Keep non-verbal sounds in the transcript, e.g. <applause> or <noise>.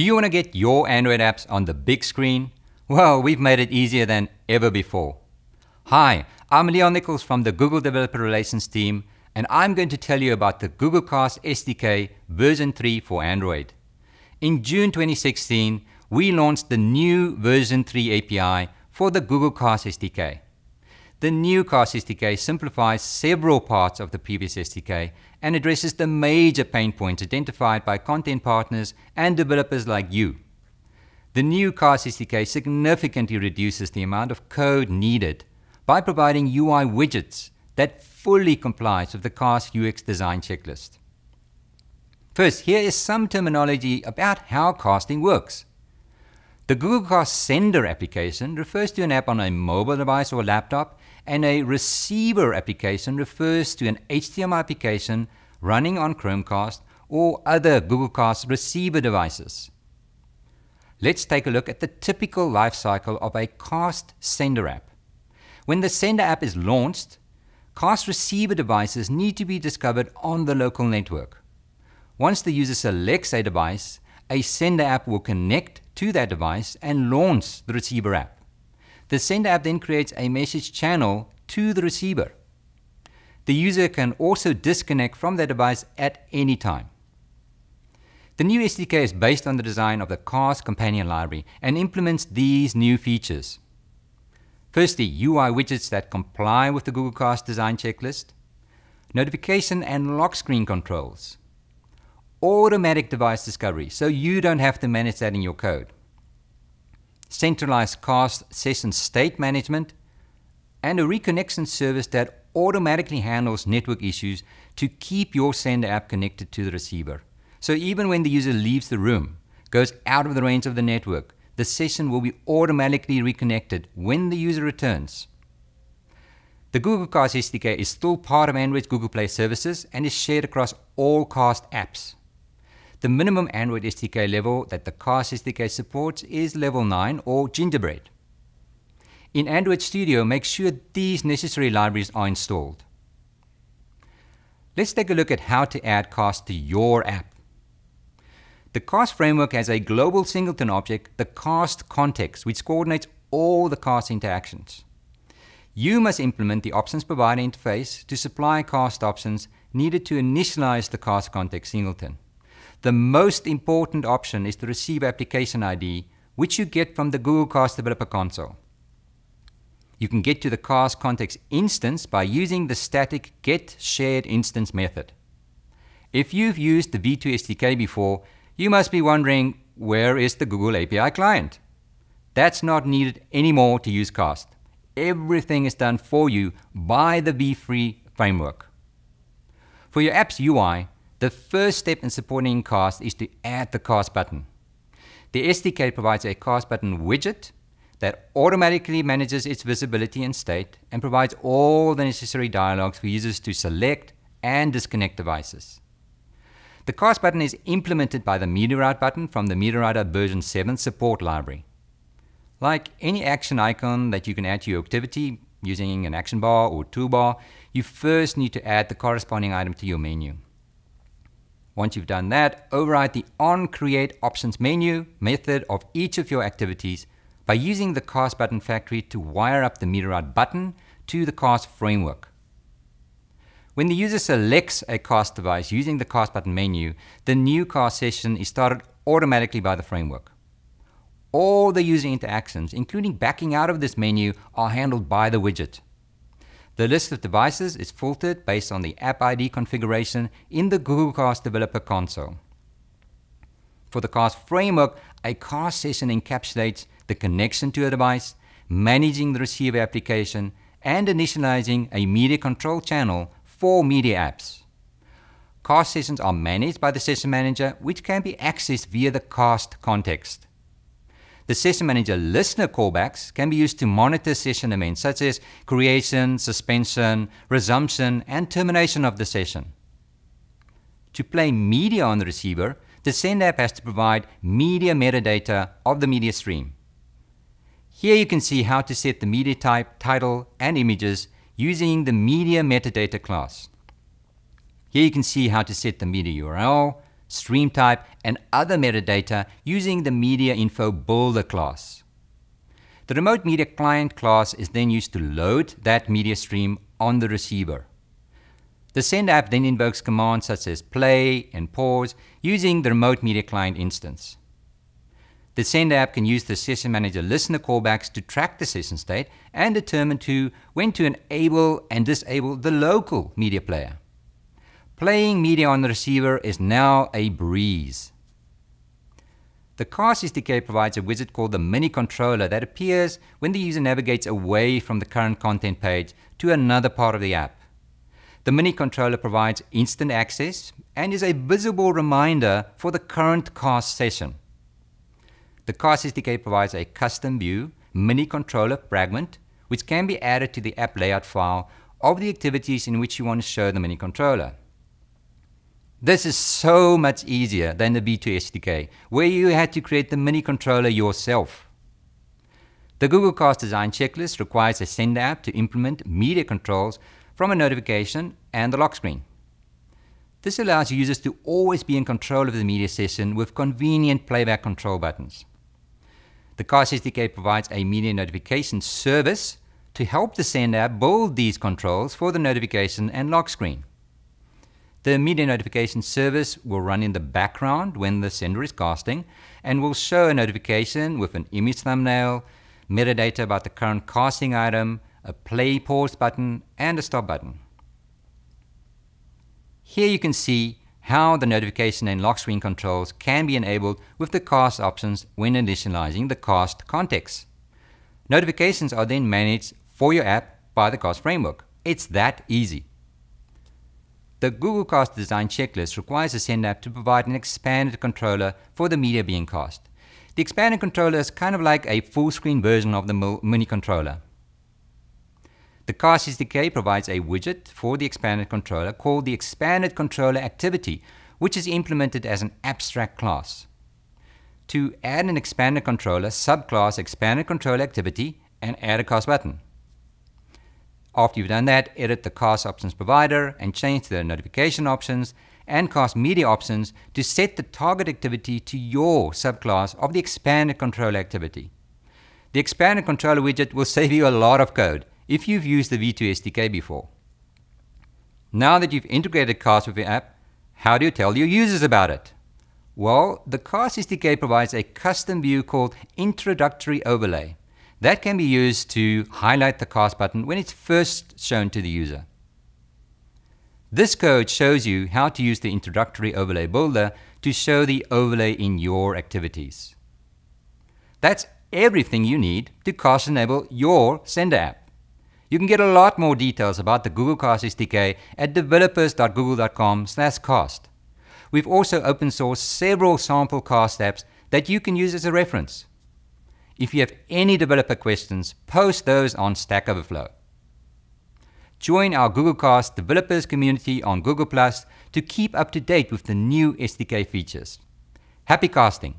Do you want to get your Android apps on the big screen? Well, we've made it easier than ever before. Hi, I'm Leon Nicholls from the Google Developer Relations team, and I'm going to tell you about the Google Cast SDK version 3 for Android. In June 2016, we launched the new version 3 API for the Google Cast SDK. The new Cast SDK simplifies several parts of the previous SDK and addresses the major pain points identified by content partners and developers like you. The new Cast SDK significantly reduces the amount of code needed by providing UI widgets that fully complies with the Cast UX design checklist. First, here is some terminology about how casting works. The Google Cast Sender application refers to an app on a mobile device or laptop and a receiver application refers to an HTML application running on Chromecast or other Google Cast receiver devices. Let's take a look at the typical lifecycle of a Cast Sender app. When the Sender app is launched, Cast receiver devices need to be discovered on the local network. Once the user selects a device, a Sender app will connect to that device and launch the receiver app. The sender app then creates a message channel to the receiver. The user can also disconnect from the device at any time. The new SDK is based on the design of the Cast Companion Library and implements these new features. Firstly, UI widgets that comply with the Google Cast design checklist, notification and lock screen controls, automatic device discovery, so you don't have to manage that in your code, centralized cast session state management, and a reconnection service that automatically handles network issues to keep your sender app connected to the receiver. So even when the user leaves the room, goes out of the range of the network, the session will be automatically reconnected when the user returns. The Google Cast SDK is still part of Android's Google Play services and is shared across all Cast apps. The minimum Android SDK level that the Cast SDK supports is level 9 or Gingerbread. In Android Studio, make sure these necessary libraries are installed. Let's take a look at how to add Cast to your app. The Cast framework has a global singleton object, the Cast context, which coordinates all the Cast interactions. You must implement the options provider interface to supply Cast options needed to initialize the Cast context singleton. The most important option is the receive application ID, which you get from the Google Cast Developer Console. You can get to the Cast context instance by using the static get shared instance method. If you've used the V2 SDK before, you must be wondering where is the Google API client? That's not needed anymore to use Cast. Everything is done for you by the V3 framework. For your app's UI, the first step in supporting Cast is to add the Cast button. The SDK provides a Cast button widget that automatically manages its visibility and state and provides all the necessary dialogues for users to select and disconnect devices. The Cast button is implemented by the MediaRouter button from the MediaRouter version 7 support library. Like any action icon that you can add to your activity using an action bar or toolbar, you first need to add the corresponding item to your menu. Once you've done that, override the onCreate options menu method of each of your activities by using the Cast button factory to wire up the MediaRouter button to the Cast framework. When the user selects a Cast device using the Cast button menu, the new Cast session is started automatically by the framework. All the user interactions, including backing out of this menu, are handled by the widget. The list of devices is filtered based on the App ID configuration in the Google Cast Developer Console. For the Cast framework, a Cast session encapsulates the connection to a device, managing the receiver application, and initializing a media control channel for media apps. Cast sessions are managed by the session manager, which can be accessed via the Cast context. The Session Manager listener callbacks can be used to monitor session events such as creation, suspension, resumption, and termination of the session. To play media on the receiver, the Send app has to provide media metadata of the media stream. Here you can see how to set the media type, title, and images using the media metadata class. Here you can see how to set the media URL, stream type, and other metadata using the Media Info Builder class. The Remote Media Client class is then used to load that media stream on the receiver. The Send app then invokes commands such as play and pause using the Remote Media Client instance. The Send app can use the Session Manager listener callbacks to track the session state and determine to when to enable and disable the local media player. Playing media on the receiver is now a breeze. The Cast SDK provides a widget called the Mini Controller that appears when the user navigates away from the current content page to another part of the app. The Mini Controller provides instant access and is a visible reminder for the current Cast session. The Cast SDK provides a custom view Mini Controller fragment which can be added to the app layout file of the activities in which you want to show the Mini Controller. This is so much easier than the V2 SDK, where you had to create the mini controller yourself. The Google Cast design checklist requires a Send app to implement media controls from a notification and the lock screen. This allows users to always be in control of the media session with convenient playback control buttons. The Cast SDK provides a media notification service to help the Send app build these controls for the notification and lock screen. The media notification service will run in the background when the sender is casting and will show a notification with an image thumbnail, metadata about the current casting item, a play pause button, and a stop button. Here you can see how the notification and lock screen controls can be enabled with the cast options when initializing the cast context. Notifications are then managed for your app by the cast framework. It's that easy. The Google Cast Design Checklist requires the Send app to provide an expanded controller for the media being cast. The expanded controller is kind of like a full screen version of the mini controller. The Cast SDK provides a widget for the expanded controller called the Expanded Controller Activity, which is implemented as an abstract class. To add an expanded controller, subclass Expanded Controller Activity and add a cast button. After you've done that, edit the cast options provider and change the notification options and cast media options to set the target activity to your subclass of the expanded controller activity. The expanded controller widget will <laughs> save you a lot of code if you've used the V2 SDK before. Now that you've integrated Cast with your app, how do you tell your users about it? Well, the Cast SDK provides a custom view called Introductory Overlay. That can be used to highlight the cast button when it's first shown to the user. This code shows you how to use the introductory overlay builder to show the overlay in your activities. That's everything you need to cast enable your Sender app. You can get a lot more details about the Google Cast SDK at developers.google.com/cast. We've also open sourced several sample cast apps that you can use as a reference. If you have any developer questions, post those on Stack Overflow. Join our Google Cast developers community on Google Plus to keep up to date with the new SDK features. Happy casting!